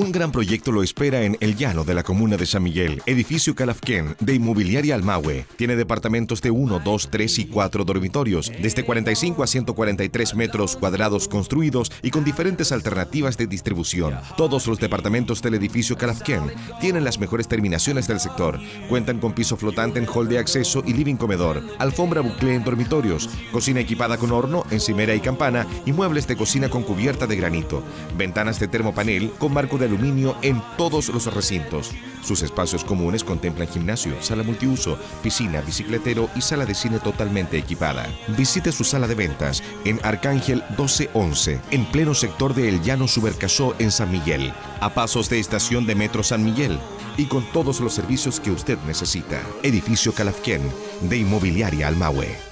Un gran proyecto lo espera en El Llano de la comuna de San Miguel. Edificio Calafquén de Inmobiliaria Almahue. Tiene departamentos de 1, 2, 3 y 4 dormitorios, desde 45 a 143 metros cuadrados construidos y con diferentes alternativas de distribución. Todos los departamentos del edificio Calafquén tienen las mejores terminaciones del sector. Cuentan con piso flotante en hall de acceso y living comedor, alfombra bucle en dormitorios, cocina equipada con horno, encimera y campana y muebles de cocina con cubierta de granito, ventanas de termopanel con marco de aluminio en todos los recintos. Sus espacios comunes contemplan gimnasio, sala multiuso, piscina, bicicletero y sala de cine totalmente equipada. Visite su sala de ventas en Arcángel 1211, en pleno sector de El Llano Subercasó en San Miguel, a pasos de estación de Metro San Miguel y con todos los servicios que usted necesita. Edificio Calafquén de Inmobiliaria Almahue.